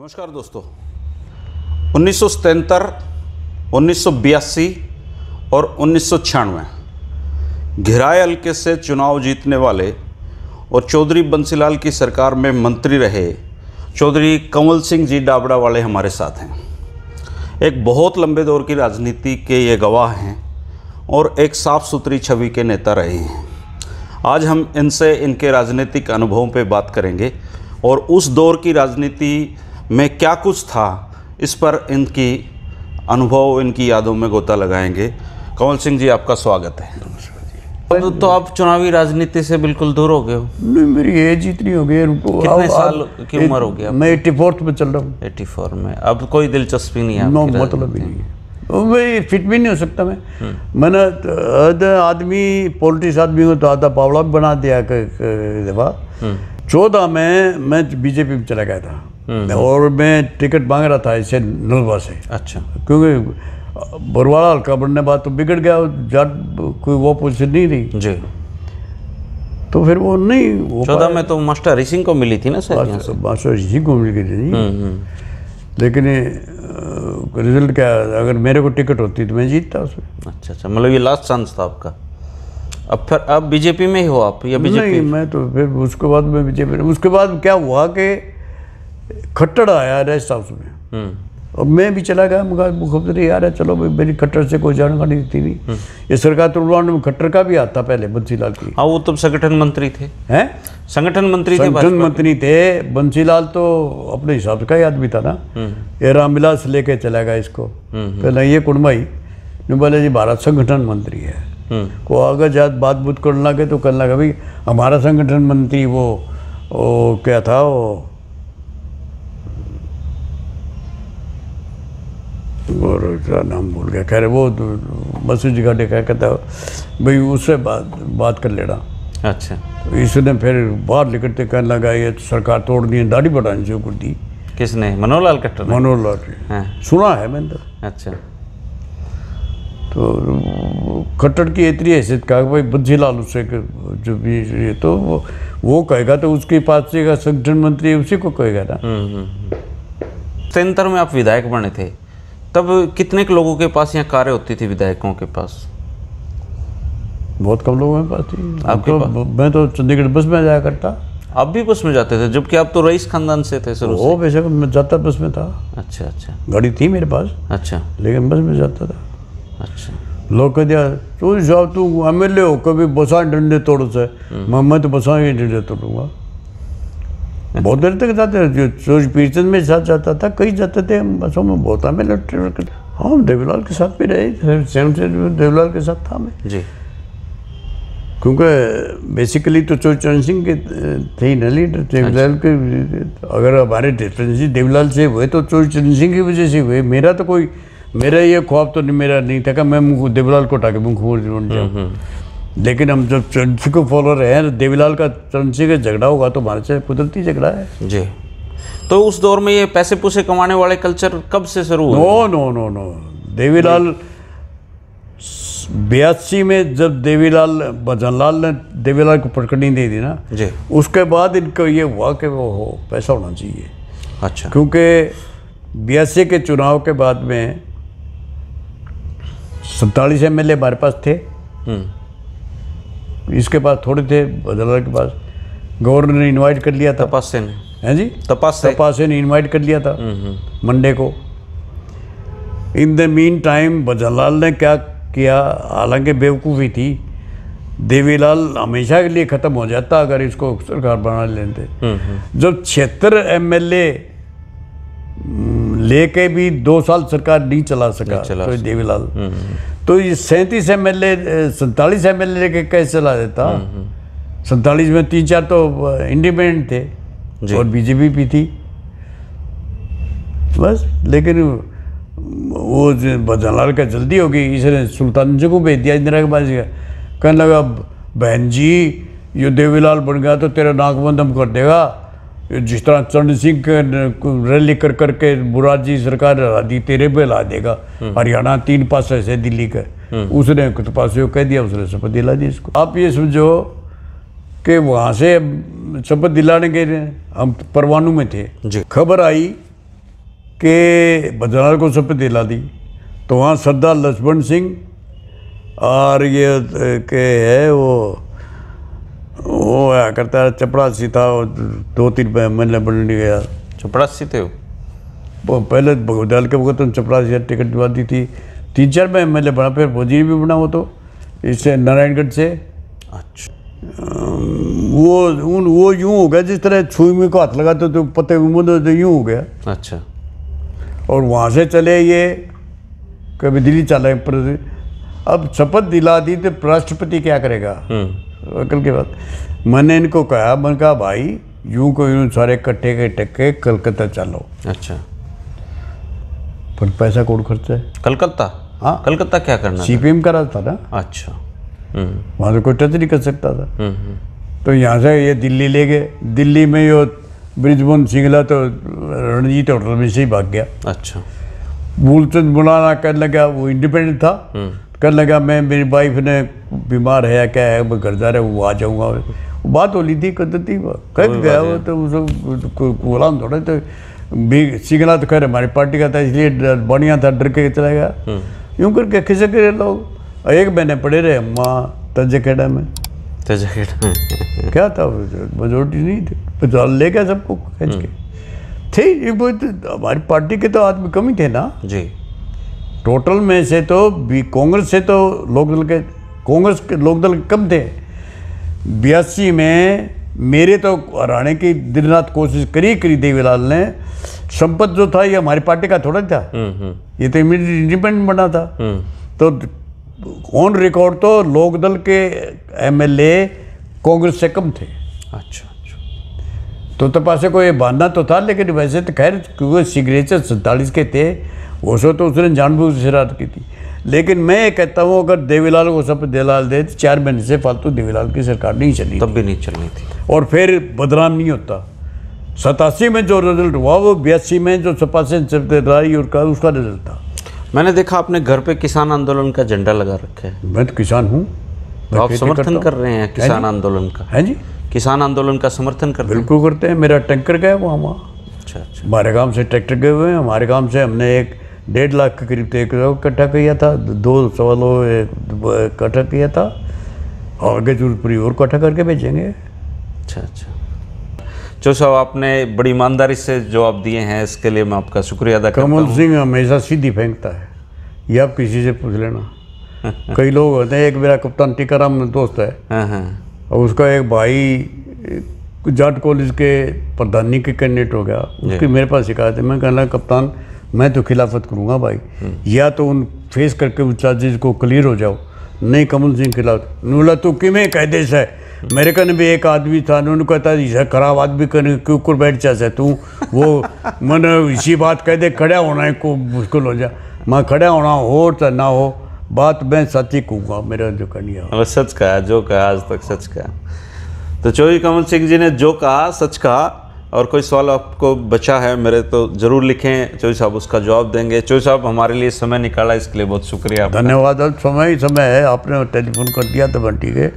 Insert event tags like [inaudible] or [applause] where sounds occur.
नमस्कार दोस्तों। उन्नीस उन्नीस और उन्नीस घिराए हल्के से चुनाव जीतने वाले और चौधरी बंसीलाल की सरकार में मंत्री रहे चौधरी कंवल सिंह जी डाबड़ा वाले हमारे साथ हैं। एक बहुत लंबे दौर की राजनीति के ये गवाह हैं और एक साफ़ सुथरी छवि के नेता रहे हैं। आज हम इनसे इनके राजनीतिक अनुभवों पे बात करेंगे और उस दौर की राजनीति में क्या कुछ था इस पर इनकी अनुभव इनकी यादों में गोता लगाएँगे। कंवल सिंह जी आपका स्वागत है। अब तो आप चुनावी राजनीति से बिल्कुल दूर हो गए हो? नहीं मेरी एज इतनी हो गई कितने साल की उम्र हो गया मैं एट्टी फोर्थ में चल रहा हूँ। 84 में। अब कोई दिलचस्पी नहीं है नो मतलब ही नहीं है। मैं फिट भी नहीं हो सकता मैं। हम्म। मैंने तो आधा आदमी पॉलिटिक्स आदमी को तो आधा पावड़ा भी बना दिया दफ़ा। हम्म। चौदह में मैं बीजेपी में चला गया। था। और मैं टिकट मांग रहा था इसे नलवा से। अच्छा। क्योंकि बरवाड़ा हल्का बनने बाद तो बिगड़ गया जाट कोई वो पोजिशन नहीं रही जी। तो फिर वो नहीं हो चौदह में तो मास्टर हरि सिंह को मिली थी ना शायद यहाँ से? पाया। मास्टर जी को मिल गई थी। हम्म, हम्म। लेकिन रिज़ल्ट क्या अगर मेरे को टिकट होती तो मैं जीतता उसमें। अच्छा अच्छा। मतलब ये लास्ट चांस था आपका। अब फिर अब बीजेपी में ही हो आप या बीजेपी नहीं मैं तो फिर उसके बाद मैं बीजेपी उसके बाद क्या हुआ कि खट्टर आया रेस्ट हाउस में। हम्म और मैं भी चला गया मुख्यमंत्री यार है चलो भाई मेरी खट्टर से कोई जानकारी थी नहीं। ये सरकार तो उड़वान में खट्टर का भी आता पहले बंसीलाल की। हाँ वो तो संगठन मंत्री थे। हैं? संगठन मंत्री थे संगठन मंत्री थे। बंसीलाल तो अपने हिसाब का ही आदमी था ना। ये रामविलास लेके चला गया इसको। पहले ये कुड़माई ने बोले जी भारत संगठन मंत्री है। हम्म। को अगर जात बात बुत करने लगे तो करने लगा भाई हमारा संगठन मंत्री वो वो क्या था वो और क्या नाम भूल गया। खैर वो तो मसूद जी का क्या कहता भाई उससे बात बात कर लेना। अच्छा। तो इसने फिर बाहर निकलते कहने लगा ये सरकार तोड़ दी है, दाढ़ी बढ़ानी शुरू कर दी किसने? मनोहर लाल खट्टर ने? मनोहर लाल ने। हाँ। सुना है मैंने तो। अच्छा। तो खट्टर की इतनी हैसियत कहा भाई बुद्धि लाल उससे जो भी ये तो वो वो कहेगा तो उसके पास से संगठन मंत्री उसी को कहेगा ना? हम्म हम्म, हम्म। सेंटर में आप विधायक बने थे। तब कितने के लोगों के पास यहाँ कार्य होती थी विधायकों के पास? बहुत कम लोगों के पास थी। आपके तो मैं तो चंडीगढ़ बस में जाया करता। आप भी बस में जाते थे जबकि आप तो रईस खानदान से थे सर वो बेशक मैं जाता बस में था। अच्छा अच्छा। गाड़ी थी मेरे पास अच्छा। लेकिन बस में जाता था। अच्छा। लोग कह दिया तू साहब तू एम एल ए हो कभी बसा डंडे तोड़ से। मैं मैं तो बसा ही डंडे तोड़ूँगा। बहुत देर तक जाते जो सूरज पीरचंद में साथ जाता था कई जाते थे हम बसों में बहुत एम एल हाँ हम देवीलाल के साथ भी रहे सेम से देवीलाल के साथ था मैं। जी। क्योंकि बेसिकली तो चो चरण सिंह के थे ही ना लीडर देवीलाल के अगर हमारे डिफरेंस देवीलाल से हुए तो चो चरण सिंह की वजह से हुए। मेरा तो कोई मेरा ये ख्वाब तो नहीं मेरा नहीं था कि मैं देवीलाल को उठा के मुँह बन जाऊँ लेकिन हम जब चरण सिंह को फॉलो रहे हैं देवीलाल का चरण सिंह का झगड़ा होगा तो हमारे से कुदरती झगड़ा है। जी। तो उस दौर में ये पैसे पूसे कमाने वाले कल्चर कब से शुरू no no no no Devilal बयासी में जब देवीलाल भजनलाल ने देवीलाल को पकड़नी दे दी ना जी। उसके बाद इनको ये हुआ कि वो हो पैसा होना चाहिए। अच्छा। क्योंकि बयासी के चुनाव के बाद में सैतालीस एम एल हमारे पास थे। हम्म। इसके पास थोड़े थे भजनलाल के पास। गवर्नर ने इनवाइट कर लिया था। तपस्या ने हैं जी? तपस्या तपासे ने इनवाइट कर लिया था। मंडे को। In the mean time Bhajanlal ने क्या किया? हालाँकि बेवकूफ़ी थी। देवीलाल हमेशा के लिए ख़त्म हो जाता अगर इसको सरकार बना लेते। जब छिहत्तर एम एल लेके भी दो साल सरकार नहीं चला सका चला तो देवीलाल। तो ये सैंतीस एम एल ए सैंतालीस एम एल लेके कैसे चला देता? सैंतालीस में तीन चार तो इंडिपेंडेंट थे और बीजेपी भी थी। बस लेकिन वो भजनलाल का जल्दी हो गई इसने सुल्तान जी को भेज दिया इंदिरा के। पास गया कहने लगा बहन जी ये देवीलाल बन गया तो तेरा नाक बंद हम कर देगा। जिस तरह चरण सिंह के रैली कर करके मुराद जी सरकार हरा दी तेरे पे ला देगा। हरियाणा तीन पास ऐसे दिल्ली का। उसने कुछ पास कह दिया उसने शपथ दिला दी इसको। आप ये समझो कि वहाँ से शपथ दिलाने के हम परवाणु में थे। खबर आई कि बदलाल को शपथ दिला दी। तो वहाँ सरदार लक्ष्मण सिंह और ये के है वो वो क्या करता है चपड़ासी था दो तीन महीने बनने गया। चपड़ासी थे वो? पहले बगदाल के वक्त तो चपड़ासी से टिकट दिवा दी थी। तीन चार में एम एल बना फिर वज़ीर भी बना वो तो इससे नारायणगढ़ से। अच्छा। वो उन वो यूँ हो गया जिस तरह छुई में को हाथ लगाते तो पते तो यूँ हो गया। अच्छा। और वहाँ से चले ये कभी दिल्ली चले अब शपथ दिला दी तो राष्ट्रपति क्या करेगा? हम्म। अकल की बात। मैंने इनको कहा मैंने कहा भाई यूँ को यूँ सारे इकट्ठे के टक्के कलकत्ता चलो। अच्छा। पर पैसा कौन खर्चा है? कलकत्ता? हाँ। कलकत्ता क्या करना था? सीपीएम का राज था। ना अच्छा। हम्म। वहाँ से कोई टच नहीं कर सकता था। हम्म हम्म, तो यहाँ से ये दिल्ली ले गए। दिल्ली में यो ब्रिजमोहन सिंगला तो रणजीत होटल में से ही भाग गया। अच्छा। मूलचंद मुलाना कहने लगा वो इंडिपेंडेंट था। कहने लगा मैं मेरी वाइफ ने बीमार है या क्या है मैं घर जा रहा हूँ वो आ जाऊँगा। बात हो ली थी कद थी कह गया वो तो उसको गुलाम थोड़ा तो भी सिंगला तो खैर हमारी पार्टी का था इसलिए बढ़िया था डर के चला गया। यूँ करके खिसक रहे लोग एक महीने पड़े रहे माँ तजखेड़ा में। तो जैकेट क्या था मेजोरिटी नहीं थी। ले गया सबको खींच के। थे ये वो तो हमारी पार्टी के तो आदमी कम ही थे ना। जी। टोटल में से तो कांग्रेस से तो लोकदल के कांग्रेस के लोकदल कम थे। बयासी में मेरे तो हराने की दिन रात कोशिश करी करी देवीलाल ने। संपत जो था ये हमारी पार्टी का थोड़ा था। हम्म हम्म। ये तो इमीडिएट इंडिपेंडेंट बना था। हम्म। तो ऑन रिकॉर्ड तो लोकदल के एमएलए कांग्रेस से कम थे। अच्छा अच्छा। तो तपासे को ये बांधना तो था लेकिन वैसे तो खैर क्योंकि सिग्नेचर सैंतालीस के थे वो सो तो उसने जानबूझ शरारत की थी। लेकिन मैं ये कहता हूँ अगर देवीलाल को सब देलाल दे तो चार महीने से फालतू देवीलाल की सरकार नहीं चली तब भी नहीं चलनी थी। और फिर बदनाम नहीं होता। सतासी में जो रिज़ल्ट हुआ वो बयासी में जो सपा से रही और का उसका रिज़ल्ट था। मैंने देखा आपने घर पे किसान आंदोलन का झंडा लगा रखा है। मैं तो किसान हूँ। आप समर्थन कर रहे हैं किसान आंदोलन का? है जी। किसान आंदोलन का समर्थन कर बिल्कुल करते हैं। मेरा टैंकर गया वहाँ वहाँ। अच्छा अच्छा। हमारे गाँव से ट्रैक्टर गए हुए हैं। हमारे गाँव से हमने एक डेढ़ लाख के करीब तो एक इकट्ठा किया था दो सवा दो इकट्ठा किया था और आगे ज़रूरत पूरी और इकट्ठा करके भेजेंगे। अच्छा अच्छा। जो साहब आपने बड़ी ईमानदारी से जवाब दिए हैं इसके लिए मैं आपका शुक्रिया अदा करता कमल सिंह हमेशा सीधी फेंकता है ये आप किसी से पूछ लेना। [laughs] कई लोग होते हैं एक मेरा कप्तान टीकाराम दोस्त है। हाँ हाँ। और उसका एक भाई जाट कॉलेज के प्रधानी के कैंडिडेट हो गया उसकी मेरे पास शिकायत है मैं कहना कप्तान मैं तो खिलाफत करूँगा भाई। या तो उन फेस करके उस चार्जेज को क्लियर हो जाओ। नहीं, कमल सिंह खिलाफ। बोला तू किमें कहते से मेरे कने भी एक आदमी था, उन्होंने कहता इसे खराब आदमी कने के ऊपर बैठ जा तू। वो [laughs] मन इसी बात कह दे, खड़ा होना है को मुश्किल हो जा। मैं खड़ा होना हो तो ना हो, बात मैं सच ही कहूँगा, मेरा जो करनी है। और सच कहा, जो कहा, आज तक सच कहा। तो चौधरी कमल सिंह जी ने जो कहा, सच कहा और कोई सवाल आपको बचा है, मेरे तो ज़रूर लिखें। चौधरी साहब उसका जवाब देंगे। चौधरी साहब, हमारे लिए समय निकाला, इसके लिए बहुत शुक्रिया धन्यवाद। अब समय ही समय है। आपने टेलीफोन कर दिया तो बंटी के